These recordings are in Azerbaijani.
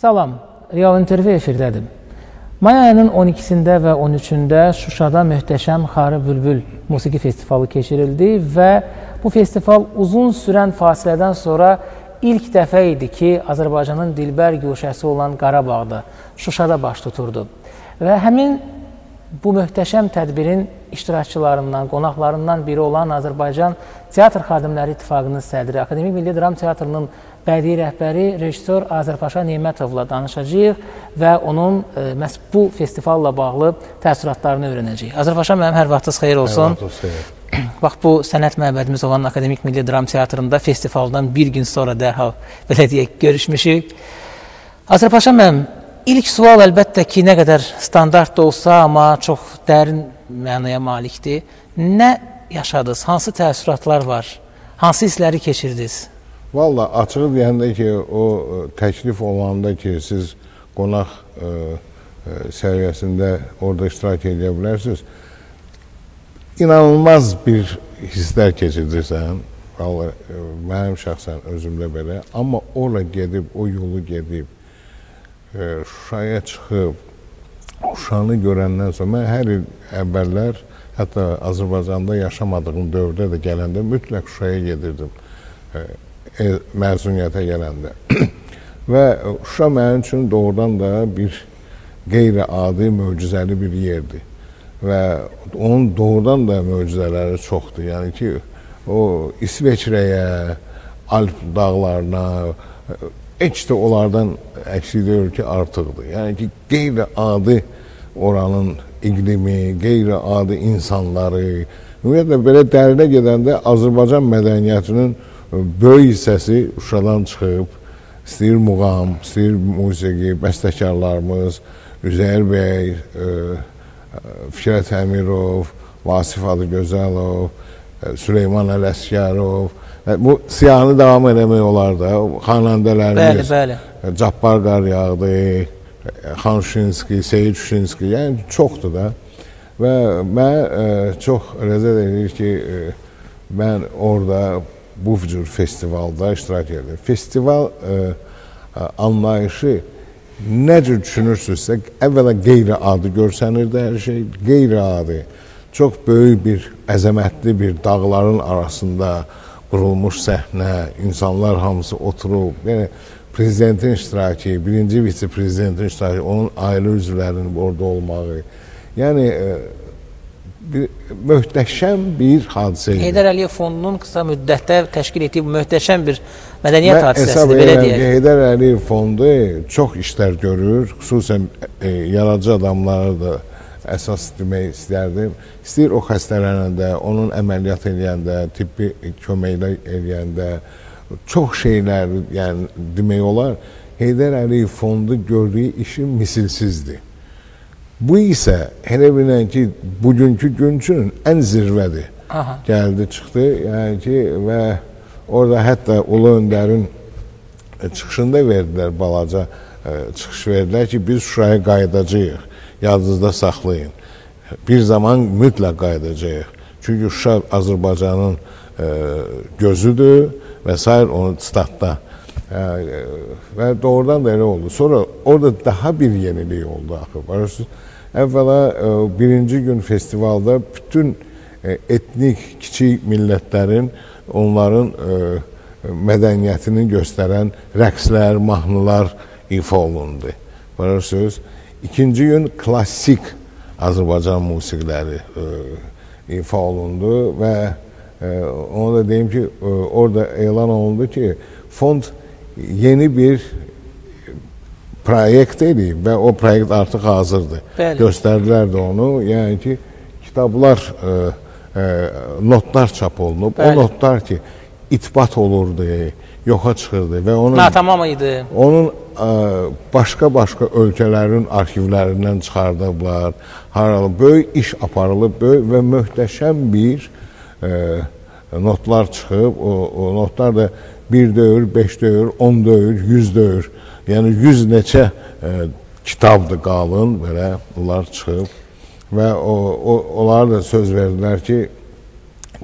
Salam, Real intervyu efirdədir. May ayının 12-sində və 13-də Şuşada möhtəşəm Xarı Bülbül musiqi festivalı keçirildi və bu festival uzun sürən fasilədən sonra ilk dəfə idi ki, Azərbaycanın dilbər güşəsi olan Qarabağda, Şuşada baş tuturdu. Və həmin bu möhtəşəm tədbirin iştirakçılarından, qonaqlarından biri olan Azərbaycan Teatr Xadimləri İttifaqının sədri, Akademik Milli Dram Teatrının bədii rəhbəri rejissor Azərpaşa Nemətovla danışacağıq və onun e, məhz bu festivalla bağlı təəssüratlarını öyrənəcəyik. Azərpaşa mənim hər vaxtınız xeyir olsun. Hər vaxtınız xeyir. Bax bu sənət məbədimiz olan Akademik Milli Dram Teatrında festivaldan bir gün sonra dərhal belə deyək görüşmüşük. Azərpaşa mənim ilk sual əlbəttə ki, nə qədər standart da olsa, amma çox dərin mənaya malikdir. Nə yaşadınız? Hansı təəssüratlar var? Hansı hissləri keçirdiniz? Valla açığı deyəndə ki, o ə, təklif olanda ki, siz qonaq ə, ə, səviyyəsində orada iştirak edə bilərsiniz. İnanılmaz bir hisslər keçirirsən. Valla mənim şəxsən özümdə belə. Amma ora gedib, o yolu gedib, Şuşaya çıxıb, Şuşanı görəndən sonra mən hər il əvvəllər hətta Azərbaycanda yaşamadığım dövrdə də gələndə mütləq Şuşaya gedirdim. E, məzuniyyətə gələndə. Və Şuşa mənim üçün doğrudan da bir qeyri-adi, möcüzəli bir yerdir. Və onun doğrudan da möcüzələri çoxdur. Yəni ki, o İsveçrəyə, Alp dağlarına, heç də onlardan əksik ki, artıqdır. Yəni ki, qeyri-adi oranın iqlimi, qeyri-adi insanları, ümumiyyətlə belə dərinə gedəndə Azərbaycan mədəniyyətinin böyük hissəsi Şuşadan çıxıb, istəyir muğam, istəyir musiqi, bəstəkarlarımız, Üzeyir bəy, Fikrət Əmirov, Vasif Adıgözəlov, Süleyman Ələsgərov, bu siyahını davam eləmək olar da, xanəndələrimiz, bəli, bəli. Cabbar Qaryağdı, Xan Şuşinski, Seyid Şuşinski, yəni çoxdur da. Və mən ə, çox rəzət edir ki, ə, mən orada bu cür festivalda iştirak edir. Festival ə, anlayışı nə cür düşünürsünüzsə, əvvəla qeyri-adi görsənirdi hər şey, qeyri-adi. Çox böyük bir, əzəmətli bir dağların arasında qurulmuş səhnə, insanlar hamısı oturub, yəni prezidentin iştirakı, birinci vitse-prezidentin iştirakı, onun ailə üzvlərinin orada olmağı, yəni ə, bir möhtəşəm bir hadisə idi. Heydər Əliyev Fondunun qısa müddətdə təşkil etdiyi bu möhtəşəm bir mədəniyyət Mən hadisəsidir, belə deyək. Heydər Əliyev fondu çox işlər görür, xüsusən e, yaradıcı adamları da əsas demək istərdim. İstəyir o xəstələnəndə, onun əməliyyat eləyəndə, tibbi köməklə eləyəndə çox şeylər, yəni demək olar, Heydər Əliyev fondu gördüyü işin misilsizdir. Bu isə elə bilən ki, bugünkü gün üçün ən zirvədir. Aha. Gəldi, çıxdı, yəni ki, və orada hətta Ulu Öndərin çıxışında verdilər balaca e, çıxış verdilər ki, biz Şuşaya qayıdacağıq. Yadınızda saxlayın. Bir zaman mütləq qayıdacağıq. Çünki Şuşa Azərbaycanın e, gözüdür və s. onu statda e, və doğrudan da elə oldu. Sonra orada daha bir yenilik oldu axı. Barışsız. Əvvəla e, birinci gün festivalda bütün e, etnik kiçik millətlərin onların e, mədəniyyətini göstərən rəqslər, mahnılar ifa olundu. Barışsız. İkinci gün klassik Azərbaycan musiqiləri e, ifa olundu və e, onu da deyim ki, e, orada elan olundu ki, fond yeni bir proyekt idi və o proyekt artıq hazırdır. Bəli. Göstərdilər də onu. Yəni ki, kitablar, e, e, notlar çap olunub. Bəli. O notlar ki, itbat olurdu, yoxa çıxırdı və onun Natamam idi. onun başqa-başqa ölkələrin arxivlərindən çıxardıblar. Haralı böyük iş aparılıb, böyük və möhtəşəm bir e, notlar çıxıb. O, o notlar da 1 dövr, 5 dövr, 10 dövr, 100 dövr. Yəni 100 neçə e, kitabdır qalın belə bunlar çıxıb və o, o onlar da söz verdilər ki,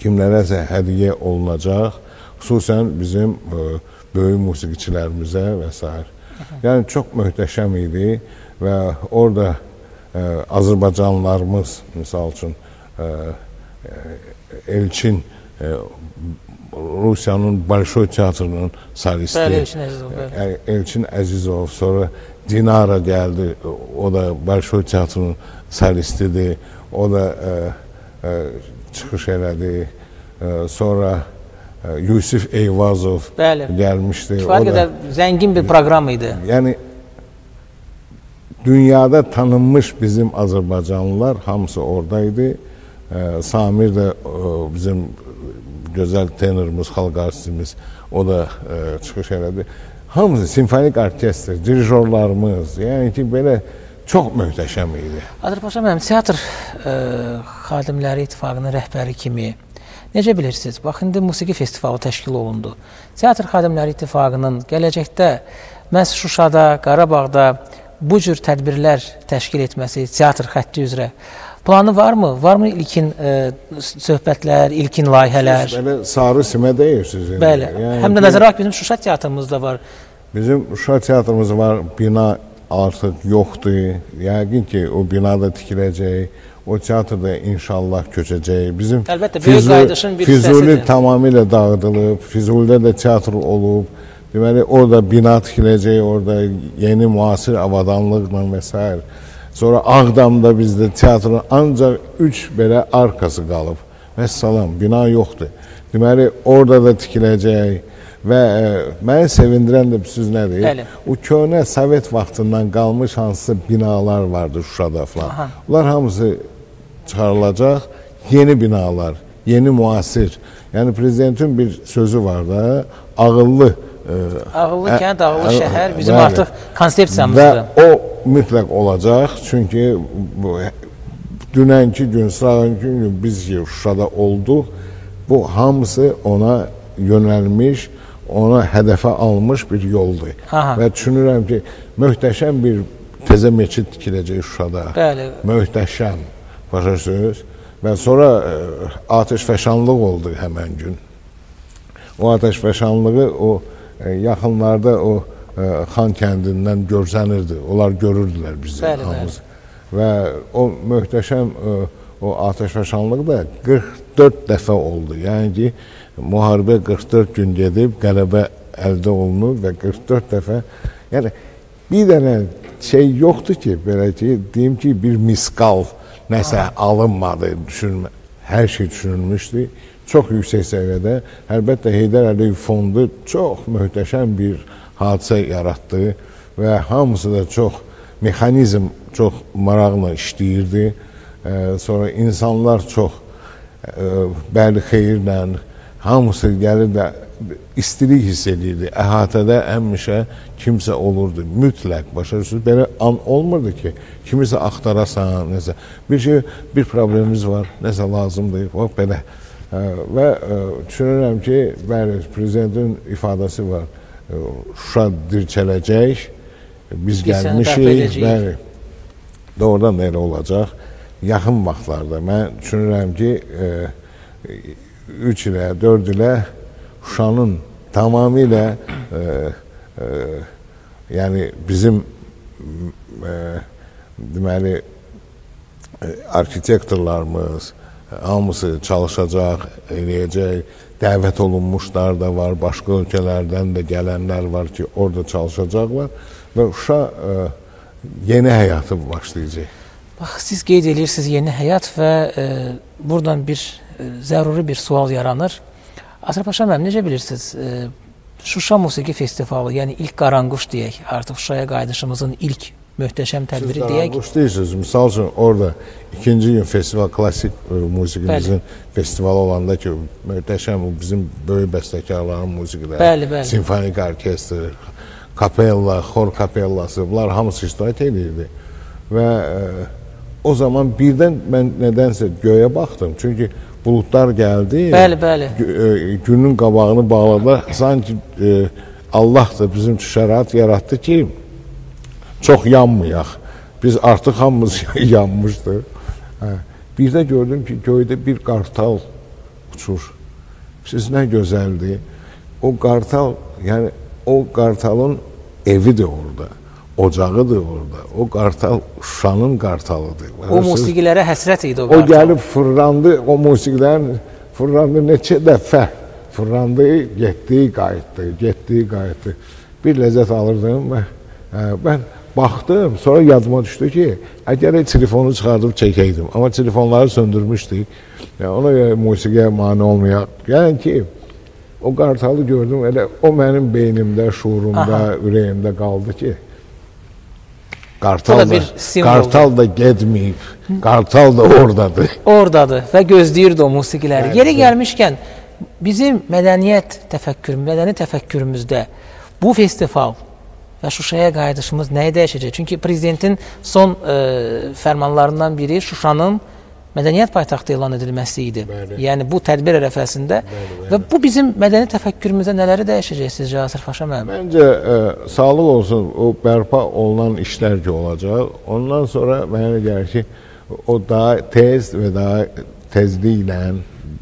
kimlərəsə hədiyyə olunacaq, xüsusən bizim e, böyük musiqiçilərimizə və s. Yəni çox möhtəşəm idi və orada e, Azərbaycanlılarımız misal üçün ə, Elçin Rusiyanın Bolşoy teatrının solisti. Bəli, Elçin Əzizov. Bəli. Elçin Əzizov, sonra Dinara gəldi. O da Bolşoy teatrının solistidir. O da ə, ə, çıxış elədi. Ə, sonra Yusif Eyvazov Bəli. gəlmişdi. Kifayət qədər zəngin bir proqram idi. Yəni dünyada tanınmış bizim Azərbaycanlılar hamısı oradaydı. Samir də bizim gözəl tenorumuz, xalq artistimiz o da çıxış elədi. Hamısı simfonik orkestr, dirijorlarımız, yəni ki, belə çox möhtəşəm idi. Azərbaycan mənim teatr ə, xadimləri ittifaqının rəhbəri kimi Necə bilirsiniz? Bax indi musiqi festivalı təşkil olundu. Teatr xadimləri ittifaqının gələcəkdə məhz Şuşada, Qarabağda bu cür tədbirlər təşkil etməsi teatr xətti üzrə planı varmı? Varmı ilkin e, söhbətlər, ilkin layihələr? Siz belə sarı simə deyirsiniz. Bəli. Yəni, Həm də nəzərə alaq bizim Şuşa teatrımız da var. Bizim Şuşa teatrımız var. Bina artıq yoxdur. Yəqin ki, o bina da tikiləcək. O teatr da inşallah köçəcək. Bizim Əlbəttə, böyük qayıdışın bir Füzuli tamamilə dağıdılıb. Füzulidə də teatr olub. Deməli, orada bina tikiləcək, orada yeni müasir avadanlıqla və s. Sonra Ağdamda bizdə teatrın ancaq 3 belə arkası qalıb. Vəssalam, bina yoxdur. Deməli, orada da tikiləcək və ə, məni sevindirən də siz nədir? Bəli. O köhnə Sovet vaxtından qalmış hansısa binalar vardı Şuşada falan. Aha. Bunlar hamısı çıxarılacaq yeni binalar, yeni müasir. Yəni prezidentin bir sözü var da, ağıllı ə, ağıllı kənd, ağıllı şəhər bizim bəli. artıq konsepsiyamızdır. Və o mütləq olacaq, çünki bu dünənki gün, sıradan gün biz Şuşada olduq. Bu hamısı ona yönəlmiş, ona hədəfə almış bir yoldur. Aha. Və düşünürəm ki, möhtəşəm bir təzə meçid tikiləcək Şuşada. Bəli. Möhtəşəm. Başa düşürsünüz? Və sonra e, atəşfəşanlıq oldu həmən gün. O atəşfəşanlığı o e, yaxınlarda o e, Xan kəndindən görsənirdi. Onlar görürdülər bizi bəli, hamımız. Bəli. Və o möhtəşəm o atəşfəşanlıq da 44 dəfə oldu. Yəni ki, müharibə 44 gün gedib, qələbə əldə olunub və 44 dəfə yəni bir dənə şey yoxdur ki, belə ki, deyim ki, bir miskal nəsə alınmadı, düşünmə. Hər şey düşünülmüşdü. Çox yüksək səviyyədə. Əlbəttə Heydər Əliyev fondu çox möhtəşəm bir hadisə yaratdı və hamısı da çox mexanizm çox maraqla işləyirdi. E, sonra insanlar çox e, bəli xeyirlə hamısı gəlir də istilik hiss edirdi. Əhatədə həmişə kimsə olurdu. Mütləq başa düşürsünüz. Belə an olmurdu ki, kimisə axtarasan, nəsə bir şey, bir problemimiz var, nəsə lazımdır. O belə. Ə, və ə, düşünürəm ki, bəli, prezidentin ifadəsi var. Şuşa dirçələcək. Biz gəlmişik, bəli. Doğrudan da elə olacaq. Yaxın vaxtlarda mən düşünürəm ki, ə, 3 ilə, 4 ilə Şuşanın tamamilə e, e, yəni bizim e, deməli e, arxitektorlarımız hamısı çalışacaq, eləyəcək. Dəvət olunmuşlar da var, başqa ölkələrdən də gələnlər var ki, orada çalışacaqlar və Şuşa e, yeni həyatı başlayacaq. Bax, siz qeyd edirsiniz yeni həyat və e, buradan bir e, zəruri bir sual yaranır. Azərbaycan müəllim necə bilirsiniz? E, Şuşa Musiqi Festivalı, yəni ilk qaranquş deyək, artıq Şuşaya qayıdışımızın ilk möhtəşəm tədbiri Siz deyək. Siz deyirsiniz, misal üçün orada ikinci gün festival klassik ə, e, musiqimizin festivalı olanda ki, möhtəşəm bizim böyük bəstəkarların musiqiləri, bəli, bəli. simfonik orkestr, kapella, xor kapellası, bunlar hamısı iştirak edirdi. Və e, o zaman birdən mən nədənsə göyə baxdım. Çünki buludlar gəldi. Bəli, bəli. E, günün qabağını bağladılar. Sanki e, Allah da bizim şərait yaratdı ki, çox yanmayaq. Biz artıq hamımız yanmışdıq. Hə. Bir də gördüm ki, göydə bir qartal uçur. Siz nə gözəldir. O qartal, yəni o qartalın evi də orada, ocağı da orada. O qartal Şuşanın qartalıdır. O musiqilərə həsrət idi o O qartal. gəlib fırlandı, o musiqilərin fırlandı neçə dəfə. Fırlandı, getdi, qayıtdı, getdi, qayıtdı. Bir ləzzət alırdım və hə, mən baxdım, sonra yadıma düşdü ki, əgər telefonu çıxardıb çəkəydim, amma telefonları söndürmüşdük. Yəni ona görə musiqiyə mane olmayaq. Yəni ki, o qartalı gördüm, elə o mənim beynimdə, şuurumda, Aha. ürəyimdə qaldı ki, Qartal da da, bir simvoldur. qartal da getməyib, qartal da oradadır. oradadır və gözləyirdi o musiqiləri. Yeri gəlmişkən bizim mədəniyyət təfəkkür, mədəni təfəkkürümüzdə bu festival və Şuşaya qayıdışımız nəyi dəyişəcək? Çünki prezidentin son e, fərmanlarından biri Şuşanın mədəniyyət paytaxtı elan edilməsi idi. Bəli. Yəni bu tədbir ərəfəsində bəli. və bu bizim mədəni təfəkkürümüzdə nələri dəyişəcək sizcə Asır Paşa müəllim? Məncə ə, sağlıq olsun o bərpa olunan işlər ki olacaq. Ondan sonra mənə gəlir ki, o daha tez və daha tezliklə,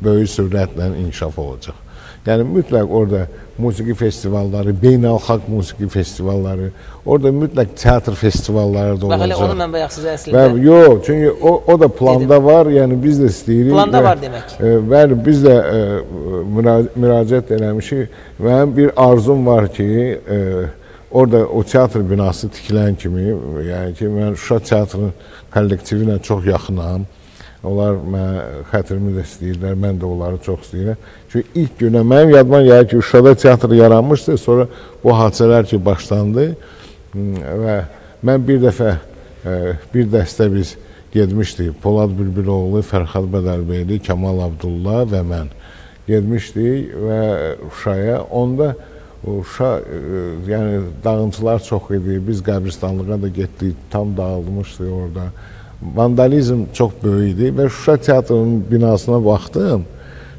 böyük sürətlə inkişaf olacaq. Yəni mütləq orada musiqi festivalları, beynəlxalq musiqi festivalları, orada mütləq teatr festivalları da Bax elə olacaq. onu mən bayaq sizə əslində yox, çünki o o da planda var, yəni biz də istəyirik. Planda və, var demək. E, bəli, biz də e, müra- müraciət eləmişik. Mənim bir arzum var ki, e, orada o teatr binası tikilən kimi, yəni ki, mən Şuşa teatrının kollektivi ilə çox yaxınam. Onlar mənə xətrimi də istəyirlər, mən də onları çox istəyirəm. Çünki ilk günə mənim yadıma gəlir ki, Şuşada teatr yaranmışdı, sonra bu hadisələr ki başlandı Hmm, və mən bir dəfə e, bir dəstə biz getmişdik. Polad Bülbüloğlu, Fərhad Bədəlbeyli, Kamal Abdullah və mən getmişdik və Şuşaya. Onda o Şuşa e, yəni dağıntılar çox idi. Biz qəbristanlığa da getdik, tam dağılmışdı orada. Vandalizm çox böyük idi və Şuşa teatrının binasına baxdım.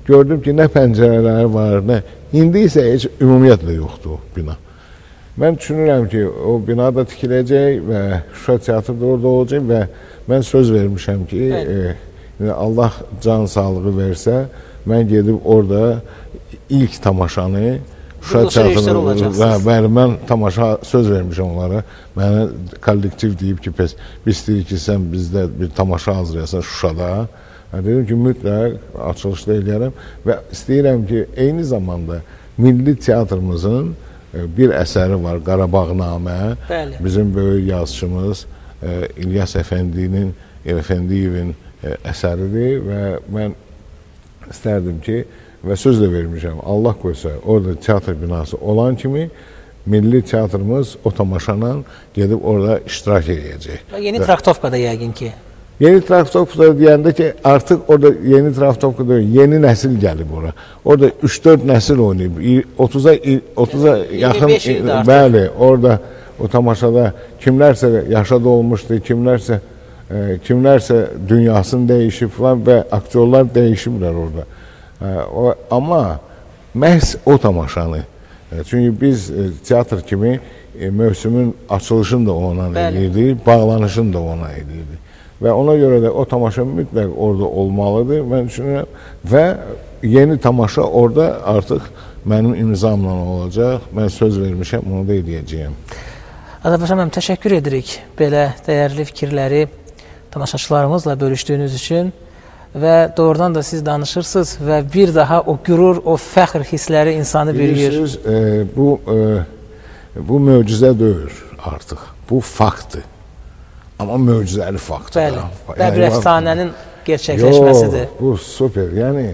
Gördüm ki, nə pəncərələri var, nə. İndi isə heç ümumiyyətlə yoxdur o bina. Mən düşünürəm ki, o bina da tikiləcək və Şuşa teatrı da orada olacaq və mən söz vermişəm ki, e, Allah can sağlığı versə, mən gedib orada ilk tamaşanı Şuşa olacaqsınız. və bəli mən tamaşa söz vermişəm onlara. Mənə kollektiv deyib ki, pes biz istəyirik ki, sən bizdə bir tamaşa hazırlayasan Şuşada. Dedim ki, mütləq açılışda eləyərəm və istəyirəm ki, eyni zamanda milli teatrımızın e, bir əsəri var, Qarabağnamə. Bəli. Bizim böyük yazıçımız e, İlyas Əfəndiyevin e, əsəridir və mən istərdim ki, və söz də vermişəm, Allah qoysa, orada teatr binası olan kimi milli teatrımız o tamaşanla gedib orada iştirak edəcək. Və yeni traktovkada yəqin ki. Yeni Traftovkada deyəndə ki, artıq orada yeni Traftovkada yeni nəsil gəlib ora. Orada 3-4 nəsil oynayıb. İ- 30-a i- 30-a yaxın 25 ildir artıq. bəli, orada o tamaşada kimlərsə yaşada olmuşdu, kimlərsə e, kimlərsə dünyasını dəyişib falan və aktyorlar dəyişiblər orada. Amma məhz o tamaşanı e, çünki biz teatr kimi e, mövsümün açılışını da Bəli. edirdik, bağlanışını da ona edirdik. Və ona görə də o tamaşa mütləq orada olmalıdır mən düşünürəm və yeni tamaşa orada artıq mənim imzamla olacaq. Mən söz vermişəm, onu da edəcəyəm. Azərbaycan müəllim təşəkkür edirik belə dəyərli fikirləri tamaşaçılarımızla bölüşdüyünüz üçün və doğrudan da siz danışırsınız və bir daha o qürur, o fəxr hissləri insanı bürüyür. Bilirsiniz, e, bu e, bu möcüzə deyil artıq. Bu faktdır. Amma möcüzəli faktdır. Bəli. da. Bəbr Yəni, əfsanənin gerçəkləşməsidir. Yox, bu super. Yəni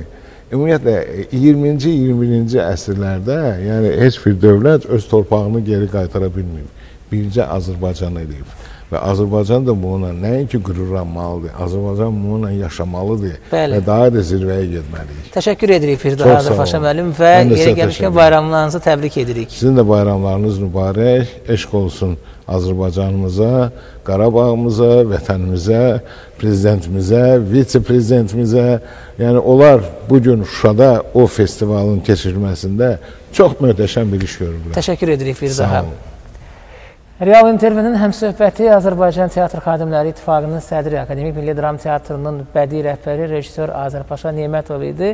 ümumiyyətlə 20-ci, 21-ci əsrlərdə, yəni heç bir dövlət öz torpağını geri qaytara bilməyib. Bircə Azərbaycan edib. Və Azərbaycan da bununla nəinki qürurlanmalıdır, Azərbaycan bununla yaşamalıdır Bəli. və daha da zirvəyə getməliyik. Təşəkkür edirik sağ Azərbaycan olun. müəllim və yeri gəlmişkən bayramlarınızı təbrik edirik. Sizin də bayramlarınız mübarək, eşq olsun Azərbaycanımıza, Qarabağımıza, vətənimizə, prezidentimizə, vitse-prezidentimizə. Yəni onlar bu gün Şuşada o festivalın keçirilməsində çox möhtəşəm bir iş görüblər. Təşəkkür edirik daha. olun. Real intervinin həmsöhbəti Azərbaycan Teatr Xadimləri İttifaqının sədri, Akademik Milli Dram Teatrının bədii rəhbəri, rejissor Azərpaşa Nemətov idi.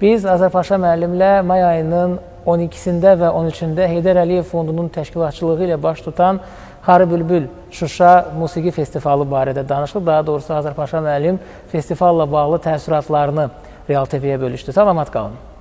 Biz Azərpaşa müəllimlə may ayının 12-sində və 13-də Heydər Əliyev Fondunun təşkilatçılığı ilə baş tutan Xarı Bülbül Şuşa Musiqi Festivalı barədə danışdıq. Daha doğrusu Azərpaşa müəllim festivalla bağlı təəssüratlarını Real TV-yə bölüşdü. Salamat qalın.